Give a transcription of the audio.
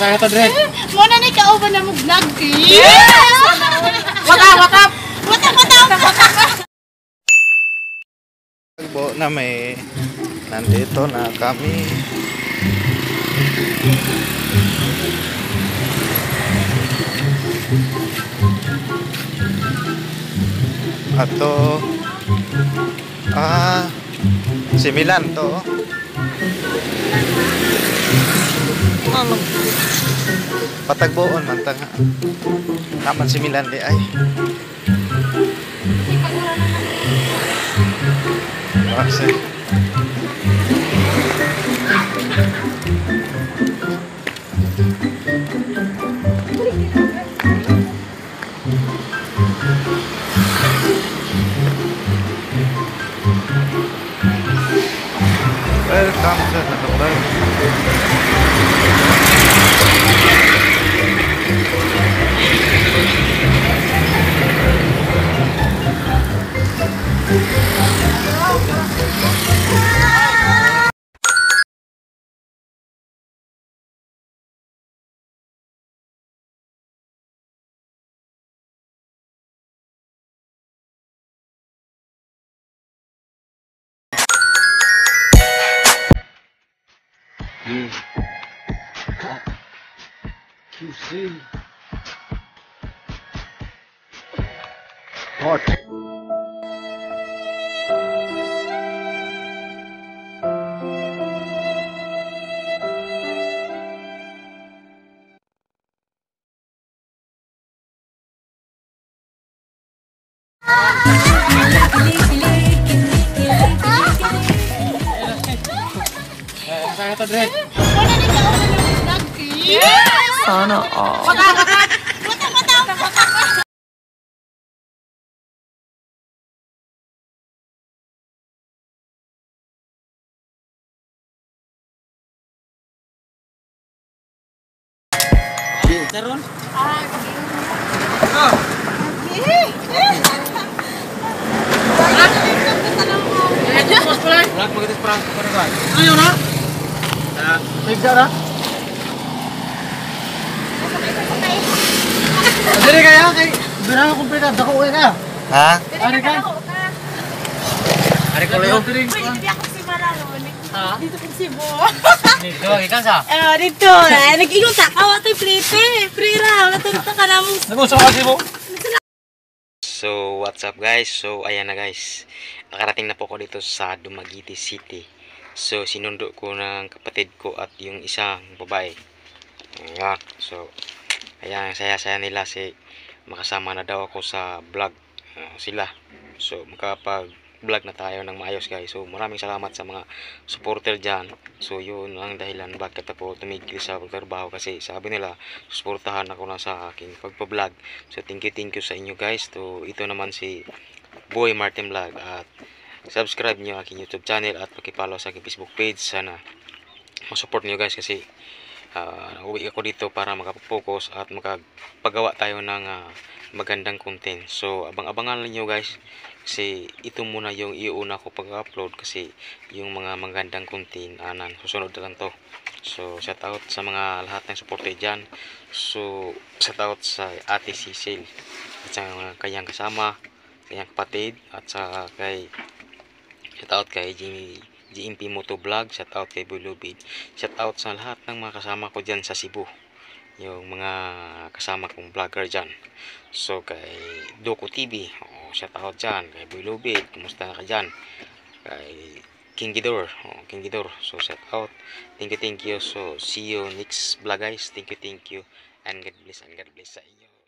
Kaya to Dre. Mo na ni kauban na mo vlog kay. Wata, wata. Wata wata. Tagbo na may nandito na kami. Ato ah si Milan to. Ano? Patagboon man tanga. Naman si Milan di ay. Kasi Welcome sa Nakabay. Yeah. you see. Part sana oh Terus? Ah, Oh. Ah, begini. Ah, nak. Na na. Ah, tigda na. Kay akong pita, dako uwi ka. Ha? Ari ka. Ari ko layo. Uy, hindi ako si Mararon. Ha? Dito ko si Bo. Dito, ikan sa. Eh, dito. Eh, nag-ingon sa kawa to plete. Free ra. Wala tayo ka na mo. Nag-usap ka si mo. So, what's up guys? So, ayan na guys. Nakarating na po ako dito sa Dumaguete City. So, sinundo ko ng kapatid ko at yung isang babae. Ayan. So, ayan, saya-saya nila si makasama na daw ako sa vlog ah, sila. So, makapag-vlog na tayo ng maayos guys. So, maraming salamat sa mga supporter dyan. So, yun ang dahilan bakit ako tumigil sa pagtrabaho kasi sabi nila, suportahan ako na sa aking pagpa-vlog. So thank you thank you sa inyo guys. To ito naman si Boy Martin Vlog at subscribe niyo aking YouTube channel at paki-follow sa aking Facebook page. Sana ma-support niyo guys kasi uh, uwi ako dito para makapag-focus at makapagawa tayo ng ah, magandang content. So abang-abangan niyo guys kasi ito muna yung iuna ko pag-upload kasi yung mga magandang content anan susunod na lang to. So, shout out sa mga lahat ng supporter dyan. So, shout out sa ate Cecil at sa mga kanyang kasama, kanyang kapatid at sa kay shout out kay Jimmy GMP Moto Vlog, shout out kay Bulubid. Shout out sa lahat ng mga kasama ko dyan sa Cebu. Yung mga kasama kong vlogger dyan. So, kay Doku TV, oh, shout out dyan. Kay Bulubid, kumusta na ka dyan? Kay King Gidor, oh, King Gidor. So, shout out. Thank you, thank you. So, see you next vlog guys. Thank you, thank you. And God bless and God bless sa inyo.